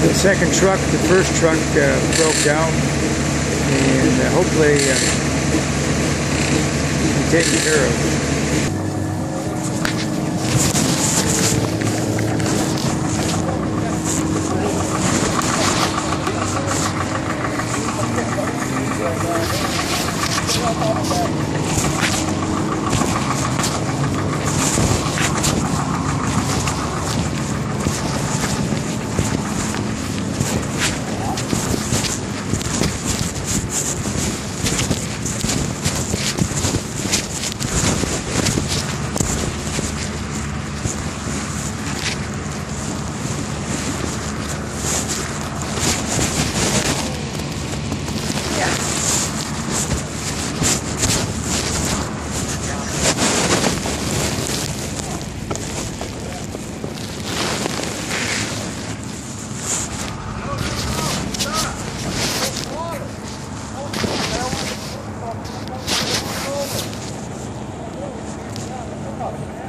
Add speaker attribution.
Speaker 1: The second truck, the first truck uh, broke down, and uh, hopefully uh, be taken care of. off.